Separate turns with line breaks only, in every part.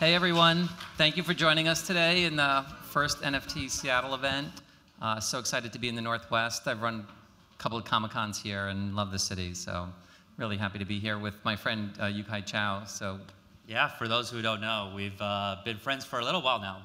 Hey everyone, thank you for joining us today in the first NFT Seattle event. Uh, so excited to be in the Northwest. I've run a couple of Comic Cons here and love the city, so really happy to be here with my friend uh, Yu-kai Chou. So,
yeah, for those who don't know, we've uh, been friends for a little while now.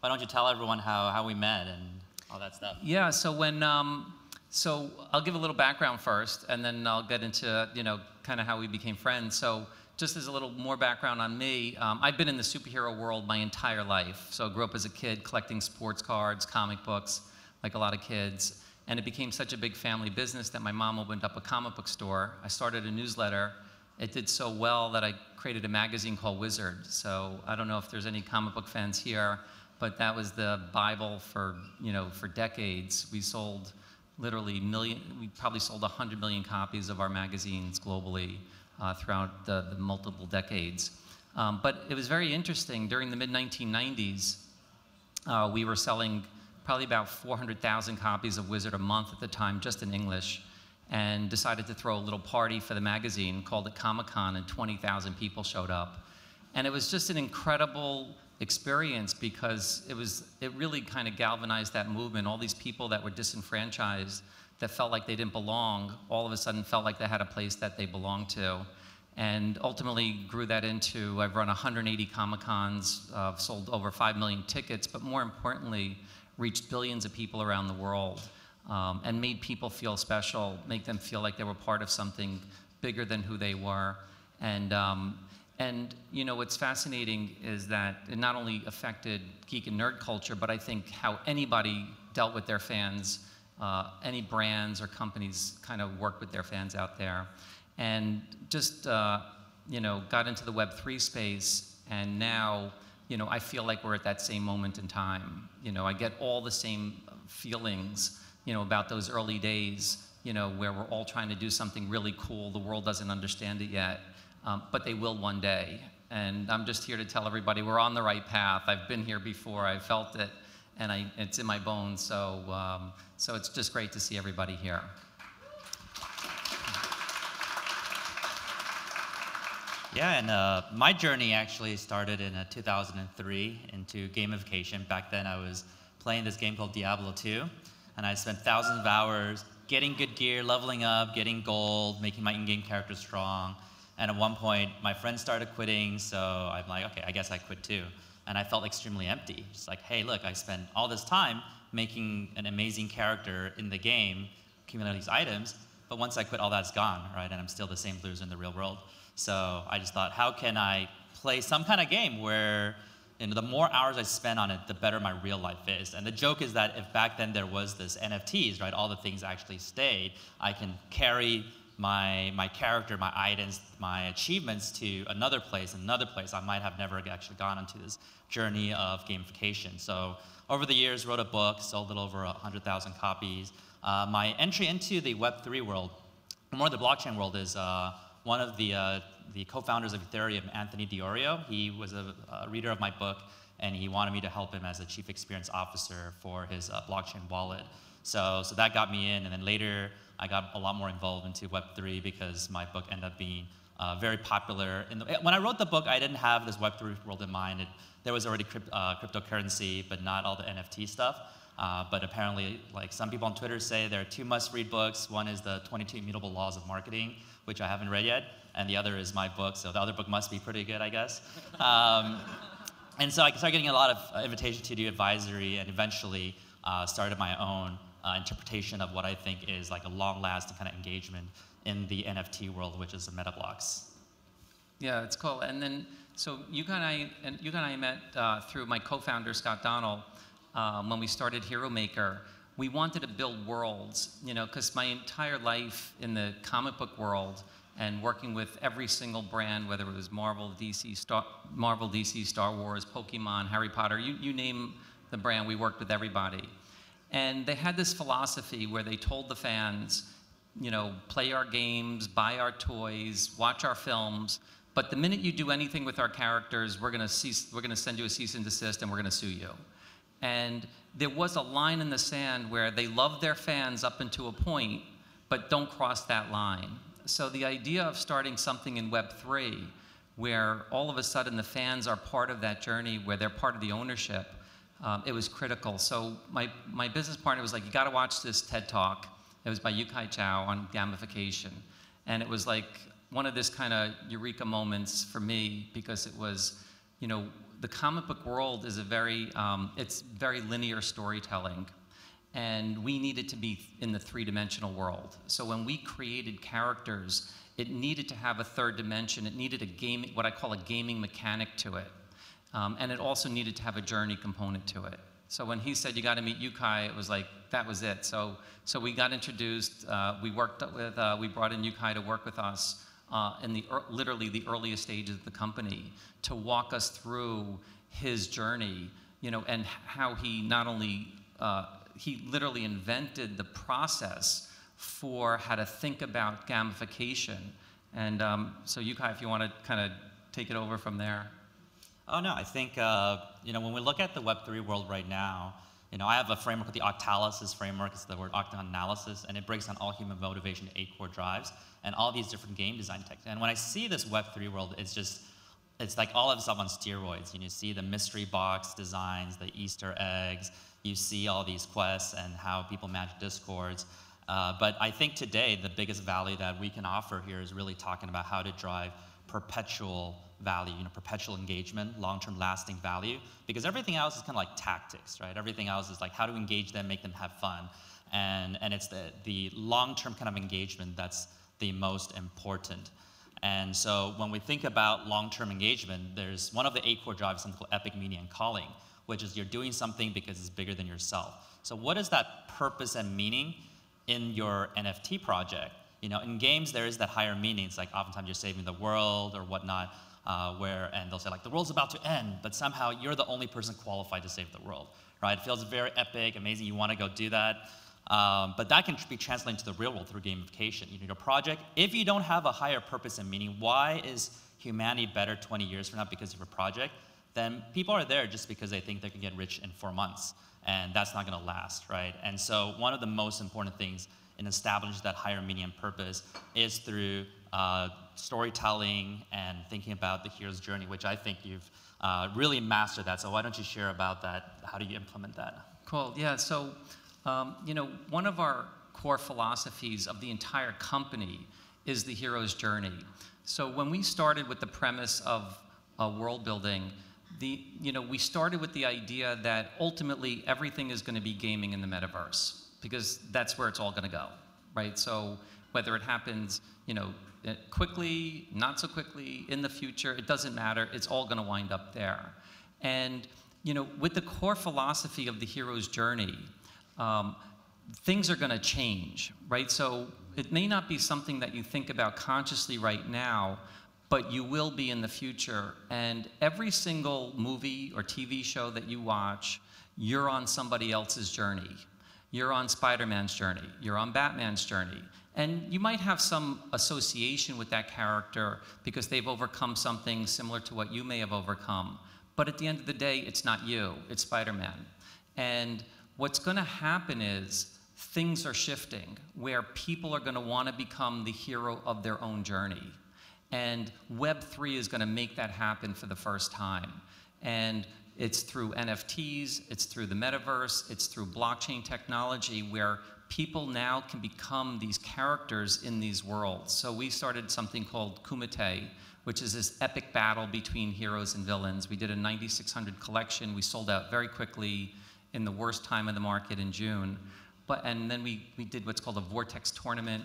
Why don't you tell everyone how, how we met and all that stuff?
Yeah, so when um, so I'll give a little background first, and then I'll get into you know kind of how we became friends. So just as a little more background on me, um, I've been in the superhero world my entire life. So I grew up as a kid collecting sports cards, comic books, like a lot of kids. And it became such a big family business that my mom opened up a comic book store. I started a newsletter. It did so well that I created a magazine called Wizard. So I don't know if there's any comic book fans here, but that was the Bible for, you know, for decades. We sold literally million, we probably sold 100 million copies of our magazines globally uh, throughout the, the, multiple decades. Um, but it was very interesting. During the mid 1990s, uh, we were selling probably about 400,000 copies of Wizard a month at the time, just in English, and decided to throw a little party for the magazine, called it Comic Con, and 20,000 people showed up. And it was just an incredible experience because it was it really kind of galvanized that movement. All these people that were disenfranchised, that felt like they didn't belong, all of a sudden felt like they had a place that they belonged to. And ultimately grew that into, I've run 180 Comic Cons, uh, sold over 5 million tickets, but more importantly, reached billions of people around the world um, and made people feel special, make them feel like they were part of something bigger than who they were. And um, and you know what's fascinating is that it not only affected geek and nerd culture, but I think how anybody dealt with their fans, uh, any brands or companies kind of work with their fans out there, and just uh, you know got into the Web three space, and now you know I feel like we're at that same moment in time. You know I get all the same feelings you know about those early days. You know where we're all trying to do something really cool. The world doesn't understand it yet um, but they will one day. And I'm just here to tell everybody we're on the right path. I've been here before, I've felt it, and I, it's in my bones. So, um, so it's just great to see everybody here.
Yeah, and uh, my journey actually started in uh, 2003 into gamification. Back then, I was playing this game called Diablo 2, and I spent thousands of hours getting good gear, leveling up, getting gold, making my in-game character strong, and at one point, my friends started quitting, so I'm like, okay, I guess I quit too. And I felt extremely empty. It's like, hey, look, I spent all this time making an amazing character in the game, accumulating these items, but once I quit, all that's gone, right? And I'm still the same loser in the real world. So I just thought, how can I play some kind of game where you know, the more hours I spend on it, the better my real life is. And the joke is that if back then there was this NFTs, right, all the things actually stayed, I can carry my, my character, my items, my achievements to another place, another place. I might have never actually gone into this journey of gamification. So over the years, wrote a book, sold it over 100,000 copies. Uh, my entry into the Web3 world, more the blockchain world, is uh, one of the, uh, the co-founders of Ethereum, Anthony Di Iorio. He was a, a, reader of my book, and he wanted me to help him as a chief experience officer for his uh, blockchain wallet. So, so that got me in, and then later I got a lot more involved into Web3 because my book ended up being uh, very popular. In the, when I wrote the book, I didn't have this Web3 world in mind. It, there was already crypt, uh, cryptocurrency, but not all the NFT stuff. Uh, but apparently, like some people on Twitter say, there are two must-read books. One is the 22 Immutable Laws of Marketing, which I haven't read yet, and the other is my book. So the other book must be pretty good, I guess. Um, and so I started getting a lot of invitations to do advisory, and eventually uh, started my own uh, interpretation of what I think is like a long-lasting kind of engagement in the NFT world, which is MetaBlocks.
Yeah, it's cool. And then, so you and I, and you and I met uh, through my co-founder Scott Donnell um, when we started Hero Maker. We wanted to build worlds, you know, because my entire life in the comic book world and working with every single brand, whether it was Marvel, DC, Star, Marvel, DC, Star Wars, Pokemon, Harry Potter, you, you name the brand, we worked with everybody. And they had this philosophy where they told the fans, you know, play our games, buy our toys, watch our films, but the minute you do anything with our characters, we're to cease, we're to send you a cease and desist and we're to sue you. And there was a line in the sand where they love their fans up until a point, but don't cross that line. So the idea of starting something in Web3 where all of a sudden the fans are part of that journey, where they're part of the ownership, um, it was critical. So my, my business partner was like, you got to watch this TED Talk. It was by Yu-kai Chou on gamification. And it was like one of this kind of eureka moments for me because it was, you know, the comic book world is a very, um, it's very linear storytelling. And we needed to be in the three-dimensional world. So when we created characters, it needed to have a third dimension. It needed a game, what I call a gaming mechanic to it. Um, and it also needed to have a journey component to it. So when he said you got to meet Yu-kai, it was like that was it. So so we got introduced. Uh, we worked with uh, we brought in Yu-kai to work with us uh, in the er, literally the earliest stages of the company to walk us through his journey. You know, and how he not only uh, he literally invented the process for how to think about gamification. And um, so Yu-kai, if you want to kind of take it over from there.
Oh no, I think uh, you know when we look at the Web3 world right now, you know I have a framework, called the Octalysis framework. It's the word octagon analysis, and it breaks down all human motivation to eight core drives and all these different game design techniques. And when I see this Web3 world, it's just it's like all of us up on steroids. You, know, you see the mystery box designs, the Easter eggs. You see all these quests and how people manage discords. Uh, but I think today the biggest value that we can offer here is really talking about how to drive perpetual value, you know, perpetual engagement, long-term lasting value, because everything else is kind of like tactics, right? Everything else is like how to engage them, make them have fun. And, and it's the, the long-term kind of engagement that's the most important. And so when we think about long-term engagement, there's one of the eight core drives, something called epic meaning and calling, which is you're doing something because it's bigger than yourself. So what is that purpose and meaning in your NFT project? You know, in games, there is that higher meaning. It's like oftentimes you're saving the world or whatnot uh, where, and they'll say like, the world's about to end, but somehow you're the only person qualified to save the world, right? It feels very epic, amazing, you wanna go do that. Um, but that can be translated to the real world through gamification. You need a project. If you don't have a higher purpose and meaning, why is humanity better 20 years from now because of a project? Then people are there just because they think they can get rich in four months, and that's not gonna last, right? And so one of the most important things in establish that higher meaning and purpose is through uh, storytelling and thinking about the hero's journey, which I think you've uh, really mastered that. So why don't you share about that? How do you implement that?
Cool. Yeah. So, um, you know, one of our core philosophies of the entire company is the hero's journey. So when we started with the premise of uh, world building, the, you know, we started with the idea that ultimately everything is going to be gaming in the metaverse because that's where it's all going to go, right? So whether it happens, you know, uh, quickly, not so quickly, in the future, it doesn't matter. It's all going to wind up there. And you know, with the core philosophy of the hero's journey, um, things are going to change, right? So it may not be something that you think about consciously right now, but you will be in the future. And every single movie or TV show that you watch, you're on somebody else's journey. You're on Spider Man's journey. You're on Batman's journey. And you might have some association with that character because they've overcome something similar to what you may have overcome. But at the end of the day, it's not you, it's Spider Man. And what's going to happen is things are shifting where people are going to want to become the hero of their own journey. And Web3 is going to make that happen for the first time. And it's through NFTs, it's through the metaverse, it's through blockchain technology where people now can become these characters in these worlds. So we started something called Kumite, which is this epic battle between heroes and villains. We did a 9600 collection. We sold out very quickly in the worst time of the market in June. But, and then we, we did what's called a Vortex tournament,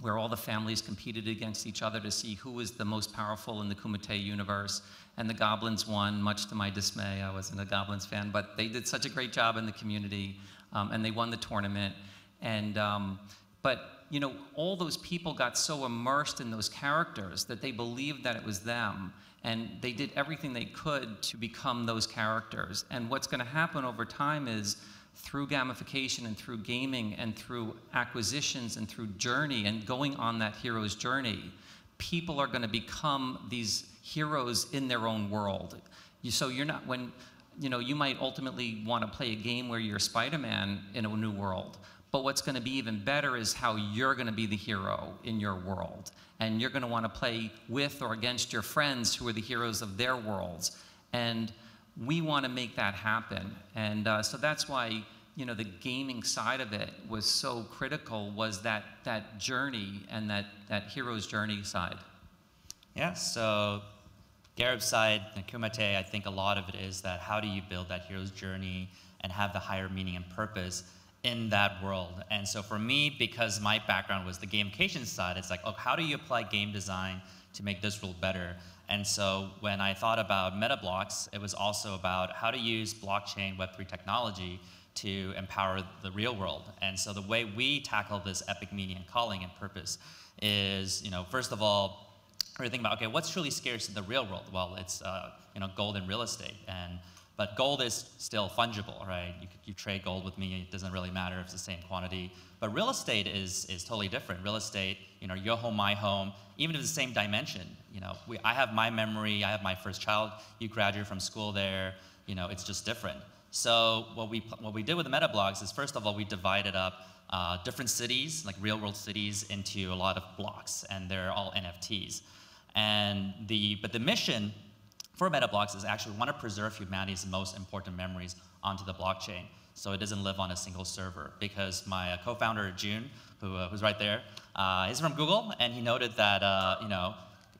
where all the families competed against each other to see who was the most powerful in the Kumite universe. And the Goblins won, much to my dismay. I wasn't a Goblins fan, but they did such a great job in the community, um, and they won the tournament. And, um, but, you know, all those people got so immersed in those characters that they believed that it was them. And they did everything they could to become those characters. And what's going to happen over time is through gamification and through gaming and through acquisitions and through journey and going on that hero's journey, people are going to become these heroes in their own world. You, so you're not, when, you know, you might ultimately want to play a game where you're Spider-Man in a new world, But what's going to be even better is how you're going to be the hero in your world. And you're going to want to play with or against your friends who are the heroes of their worlds. And we want to make that happen. And uh, so that's why you know the gaming side of it was so critical was that that journey and that that hero's journey side.
Yeah. So Gareb's side and Kumite, I think a lot of it is that how do you build that hero's journey and have the higher meaning and purpose in that world. And so for me, because my background was the gamification side, it's like, oh, how do you apply game design to make this world better? And so when I thought about MetaBlocks, it was also about how to use blockchain Web3 technology to empower the real world. And so the way we tackle this epic meaning calling and purpose is, you know, first of all, we're thinking about, okay, what's truly scarce in the real world? Well, it's, uh, you know, gold and real estate. And but gold is still fungible, right? You, you trade gold with me, it doesn't really matter if it's the same quantity. But real estate is, is totally different. Real estate, you know, your home, my home, even if it's the same dimension, you know, we, I have my memory, I have my first child, you graduate from school there, you know, it's just different. So what we, what we did with the MetaBlocks is first of all, we divided up uh, different cities, like real world cities, into a lot of blocks, and they're all NFTs. And the, but the mission for MetaBlocks is actually we want to preserve humanity's most important memories onto the blockchain so it doesn't live on a single server. Because my uh, co-founder, June, who, uh, who's right there, uh, is from Google, and he noted that, uh, you know,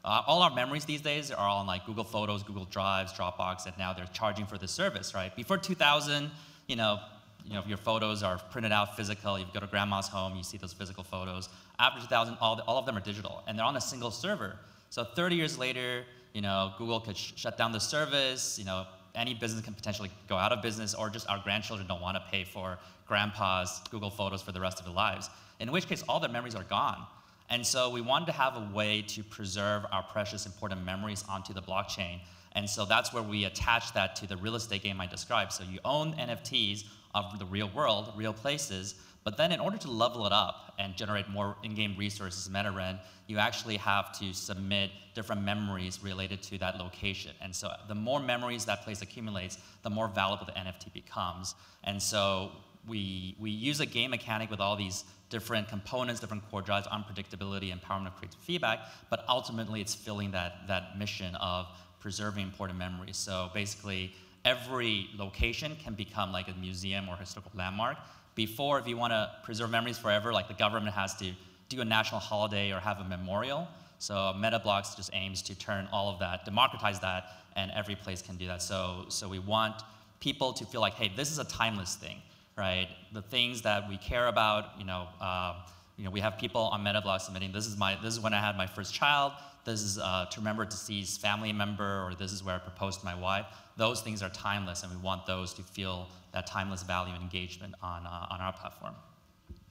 uh, all our memories these days are on like Google Photos, Google Drives, Dropbox, and now they're charging for the service, right? Before 2000, you know, you know, your photos are printed out physical. You go to grandma's home, you see those physical photos. After 2000, all, the, all of them are digital, and they're on a single server. So 30 years later, you know, Google could sh shut down the service, you know, any business can potentially go out of business, or just our grandchildren don't want to pay for grandpa's Google Photos for the rest of their lives, in which case all their memories are gone. And so we wanted to have a way to preserve our precious, important memories onto the blockchain. And so that's where we attach that to the real estate game I described. So you own NFTs of the real world, real places, but then in order to level it up and generate more in-game resources, MetaRend, you actually have to submit different memories related to that location. And so the more memories that place accumulates, the more valuable the NFT becomes. And so we, we use a game mechanic with all these different components, different core drives, unpredictability, empowerment of creative feedback, but ultimately it's filling that, that mission of preserving important memories. So basically, every location can become like a museum or historical landmark, before, if you want to preserve memories forever, like the government has to do a national holiday or have a memorial. So MetaBlocks just aims to turn all of that, democratize that, and every place can do that. So, so we want people to feel like, hey, this is a timeless thing, right? The things that we care about, you know, uh, you know, we have people on MetaBlocks submitting, this is, my, this is when I had my first child, this is uh, to remember to see family member, or this is where I proposed to my wife. Those things are timeless, and we want those to feel that timeless value and engagement on, uh, on our platform.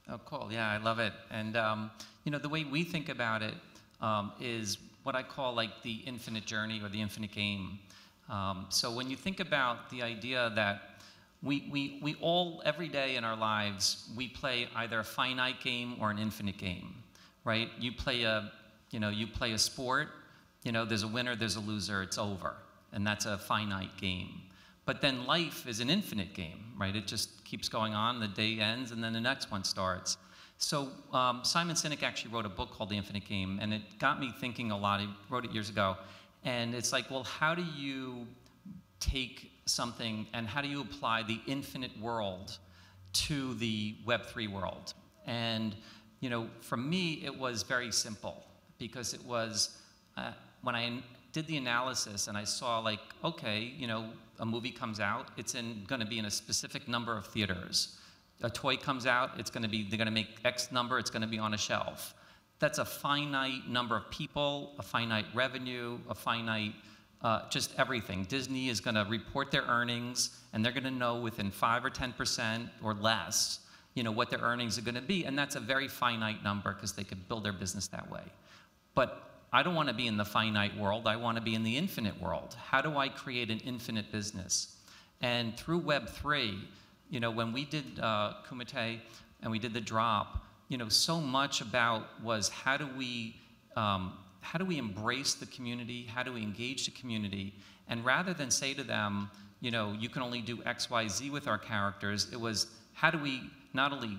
Oh, cool. Yeah, I love it. And, um, you know, the way we think about it um, is what I call like the infinite journey or the infinite game. Um, so when you think about the idea that we, we, we all, every day in our lives, we play either a finite game or an infinite game, right? You play a, you know, you play a sport, you know, there's a winner, there's a loser, it's over. And that's a finite game. But then life is an infinite game, right? It just keeps going on, the day ends, and then the next one starts. So um, Simon Sinek actually wrote a book called The Infinite Game, and it got me thinking a lot. He wrote it years ago. And it's like, well, how do you take something and how do you apply the infinite world to the Web3 world? And, you know, for me, it was very simple because it was, uh, when I did the analysis and I saw like, okay, you know, a movie comes out, it's going to be in a specific number of theaters. A toy comes out, it's going to be, they're going to make X number, it's going to be on a shelf. That's a finite number of people, a finite revenue, a finite, uh, just everything. Disney is going to report their earnings, and they're going to know within 5 or 10% or less, you know, what their earnings are going to be. And that's a very finite number because they could build their business that way. But I don't want to be in the finite world. I want to be in the infinite world. How do I create an infinite business? And through Web3, you know, when we did uh, Kumite and we did the drop, you know, so much about was how do we um, how do we embrace the community? How do we engage the community? And rather than say to them, you know, you can only do X, Y, Z with our characters, it was how do we not only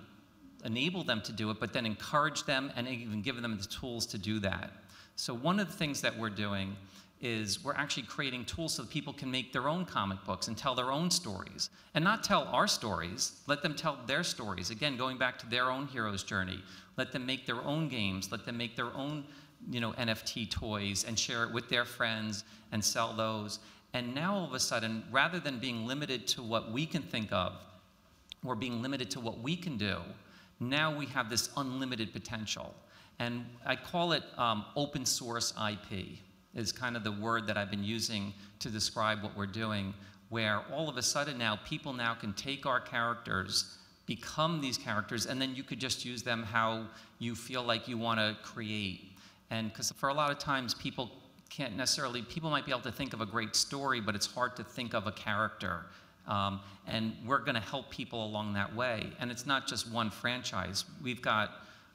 enable them to do it, but then encourage them and even give them the tools to do that. So one of the things that we're doing is we're actually creating tools so that people can make their own comic books and tell their own stories. And not tell our stories, let them tell their stories. Again, going back to their own hero's journey. Let them make their own games, let them make their own you know, NFT toys and share it with their friends and sell those. And now all of a sudden, rather than being limited to what we can think of, or being limited to what we can do, now we have this unlimited potential. And I call it um, open source IP is kind of the word that I've been using to describe what we're doing, where all of a sudden now people now can take our characters, become these characters, and then you could just use them how you feel like you want to create. And because for a lot of times people can't necessarily, people might be able to think of a great story, but it's hard to think of a character. Um, and we're going to help people along that way. And it's not just one franchise. We've got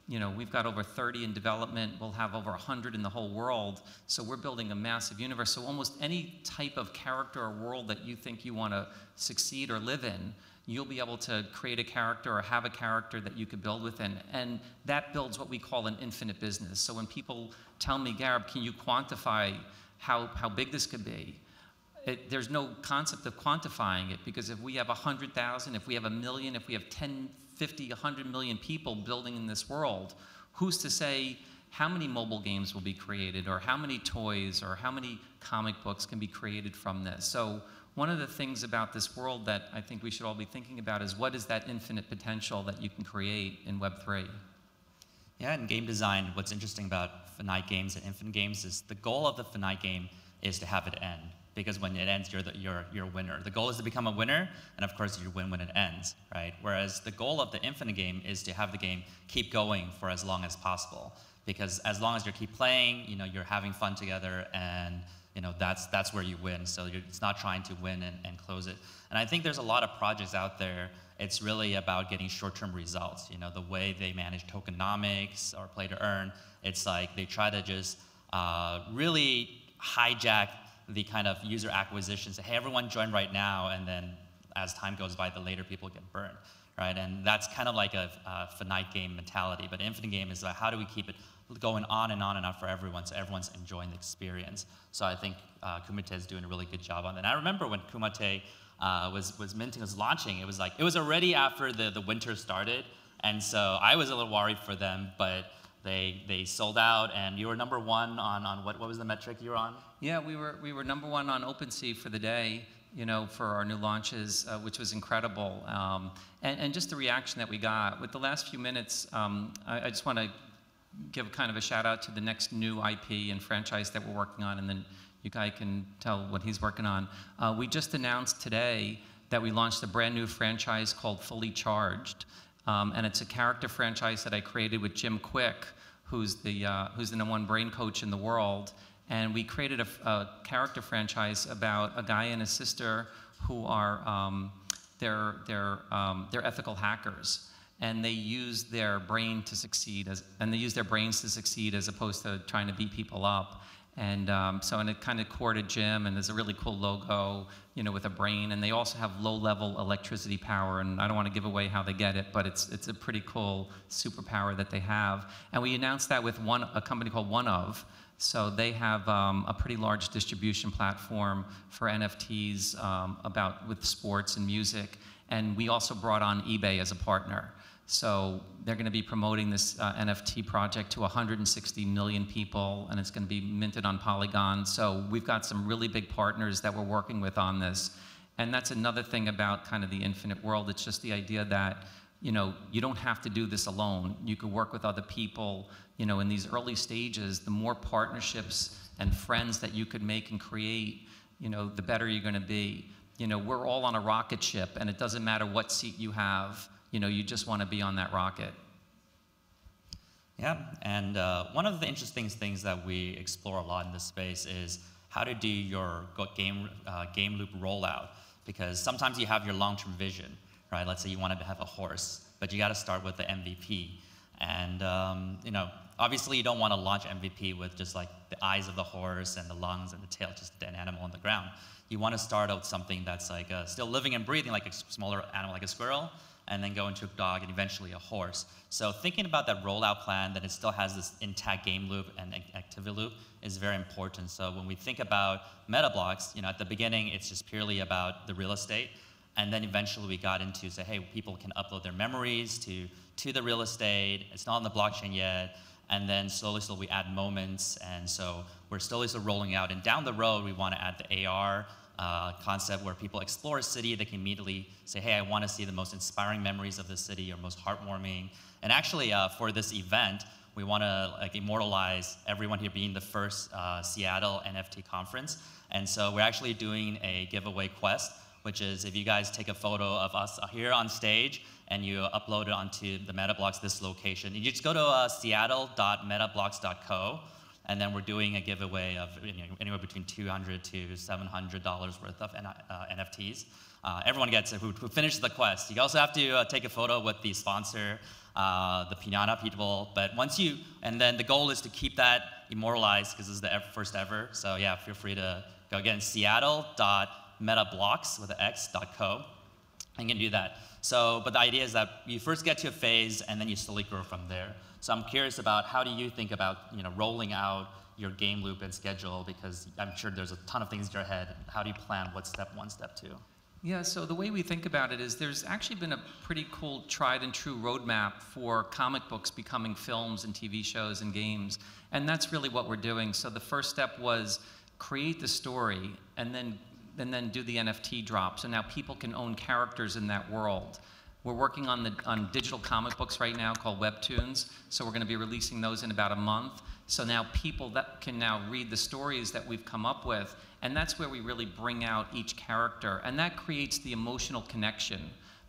you know, we've got over 30 in development. We'll have over 100 in the whole world. So we're building a massive universe. So almost any type of character or world that you think you want to succeed or live in, you'll be able to create a character or have a character that you could build within. And that builds what we call an infinite business. So when people tell me, Gareb, can you quantify how, how big this could be? It, there's no concept of quantifying it because if we have 100,000, if we have a million, if we have 10, 50, 100 million people building in this world, who's to say how many mobile games will be created or how many toys or how many comic books can be created from this? So one of the things about this world that I think we should all be thinking about is what is that infinite potential that you can create in Web3?
Yeah, in game design, what's interesting about finite games and infinite games is the goal of the finite game is to have it end because when it ends, you're, the, you're, you're a winner. The goal is to become a winner, and of course, you win when it ends, right? Whereas the goal of the infinite game is to have the game keep going for as long as possible. Because as long as you keep playing, you know, you're having fun together, and you know, that's, that's where you win. So it's not trying to win and, and close it. And I think there's a lot of projects out there. It's really about getting short-term results. You know, the way they manage tokenomics or play to earn, it's like they try to just uh, really hijack the kind of user acquisition, say, hey, everyone join right now, and then as time goes by, the later people get burned, right? And that's kind of like a, a finite game mentality. But infinite game is like, how do we keep it going on and on and on for everyone so everyone's enjoying the experience? So I think uh, Kumite is doing a really good job on that. And I remember when Kumite uh, was, was minting, was launching, it was like, it was already after the, the winter started. And so I was a little worried for them, but they, they sold out, and you were number one on, on what, what was the metric you were on?
Yeah, we were, we were number one on OpenSea for the day, you know, for our new launches, uh, which was incredible. Um, and, and just the reaction that we got. With the last few minutes, um, I, I, just want to give kind of a shout out to the next new IP and franchise that we're working on, and then you guys can tell what he's working on. Uh, we just announced today that we launched a brand new franchise called Fully Charged. Um, and it's a character franchise that I created with Jim Kwik, who's the, uh, who's the number one brain coach in the world. And we created a, a character franchise about a guy and his sister who are um, they're, they're, um, they're ethical hackers. And they use their brain to succeed, as, and they use their brains to succeed as opposed to trying to beat people up. And um, so, and it kind of core to Jim, and there's a really cool logo, you know, with a brain. And they also have low-level electricity power, and I don't want to give away how they get it, but it's it's a pretty cool superpower that they have. And we announced that with one a company called OneOf. So they have um, a pretty large distribution platform for NFTs um, about with sports and music. And we also brought on eBay as a partner. So they're going to be promoting this uh, NFT project to 160 million people, and it's going to be minted on Polygon. So we've got some really big partners that we're working with on this. And that's another thing about kind of the infinite world. It's just the idea that you know you don't have to do this alone. You could work with other people. You know, in these early stages, the more partnerships and friends that you could make and create, you know, the better you're going to be. You know, we're all on a rocket ship, and it doesn't matter what seat you have you know, you just want to be on that rocket.
Yeah, and uh, one of the interesting things that we explore a lot in this space is how to do your game, uh, game loop rollout. Because sometimes you have your long-term vision, right? Let's say you wanted to have a horse, but you got to start with the MVP. And um, you know, obviously you don't want to launch MVP with just like the eyes of the horse and the lungs and the tail, just an animal on the ground. You want to start out something that's like uh, still living and breathing, like a smaller animal, like a squirrel, and then go into a dog, and eventually a horse. So thinking about that rollout plan, that it still has this intact game loop and activity loop is very important. So when we think about meta blocks, you know, at the beginning, it's just purely about the real estate. And then eventually we got into say, hey, people can upload their memories to, to the real estate. It's not on the blockchain yet. And then slowly, slowly we add moments. And so we're slowly still rolling out. And down the road, we want to add the AR uh, concept where people explore a city, they can immediately say, hey, I want to see the most inspiring memories of the city or most heartwarming. And actually, uh, for this event, we want to like immortalize everyone here being the first uh, Seattle NFT conference. And so we're actually doing a giveaway quest, which is if you guys take a photo of us here on stage and you upload it onto the Metablocks, this location, you just go to uh, seattle.metablocks.co and then we're doing a giveaway of you know, anywhere between 200 to 700 dollars worth of uh, NFTs. Uh, everyone gets it who, who finishes the quest. You also have to uh, take a photo with the sponsor, uh, the Pinata people. But once you, and then the goal is to keep that immortalized because this is the first ever. So yeah, feel free to go again, seattle.metablocks with an X, co. And you can do that. So, but the idea is that you first get to a phase and then you slowly grow from there. So I'm curious about how do you think about you know rolling out your game loop and schedule because I'm sure there's a ton of things in your head. How do you plan what's step one, step two?
Yeah, so the way we think about it is there's actually been a pretty cool tried and true roadmap for comic books becoming films and TV shows and games. And that's really what we're doing. So the first step was create the story and then and then do the NFT drop. So now people can own characters in that world. We're working on, the, on digital comic books right now called Webtoons. So we're going to be releasing those in about a month. So now people that can now read the stories that we've come up with. And that's where we really bring out each character. And that creates the emotional connection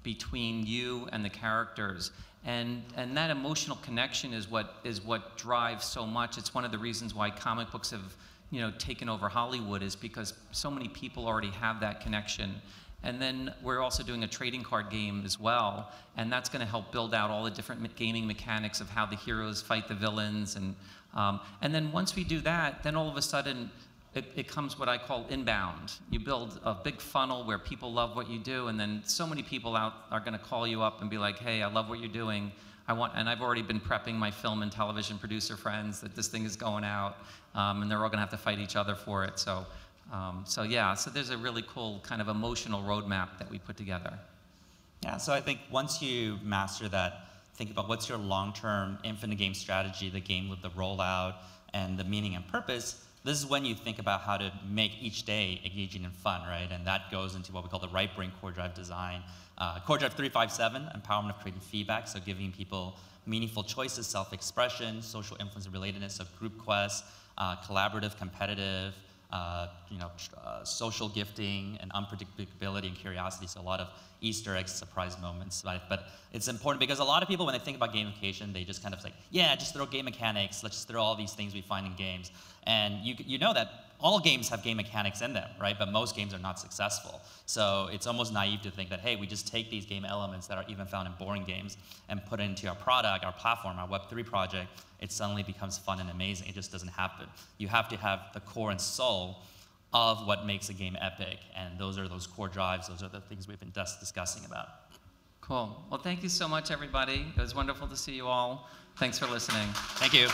between you and the characters. And, and that emotional connection is what, is what drives so much. It's one of the reasons why comic books have you know, taken over Hollywood is because so many people already have that connection. And then we're also doing a trading card game as well, and that's going to help build out all the different gaming mechanics of how the heroes fight the villains. And, um, and then once we do that, then all of a sudden it, it, comes what I call inbound. You build a big funnel where people love what you do, and then so many people out are going to call you up and be like, "Hey, I love what you're doing. I want," and I've already been prepping my film and television producer friends that this thing is going out, um, and they're all going to have to fight each other for it. So um, so yeah, so there's a really cool kind of emotional roadmap that we put together.
Yeah, so I think once you master that, think about what's your long-term infinite game strategy, the game with the rollout, and the meaning and purpose. This is when you think about how to make each day engaging and fun, right? And that goes into what we call the right brain core drive design. Uh, core drive 357, empowerment of creating feedback, so giving people meaningful choices, self-expression, social influence and relatedness, so group quests, uh, collaborative, competitive, uh, you know, uh, social gifting and unpredictability and curiosity. So a lot of Easter eggs, surprise moments. Right? But it's important because a lot of people, when they think about gamification, they just kind of like, yeah, just throw game mechanics. Let's just throw all these things we find in games. And you, you know that all games have game mechanics in them, right? But most games are not successful. So it's almost naive to think that, hey, we just take these game elements that are even found in boring games and put it into our product, our platform, our Web3 project. It suddenly becomes fun and amazing. It just doesn't happen. You have to have the core and soul of what makes a game epic. And those are those core drives. Those are the things we've been discussing about.
Cool. Well, thank you so much, everybody. It was wonderful to see you all. Thanks for listening.
Thank you.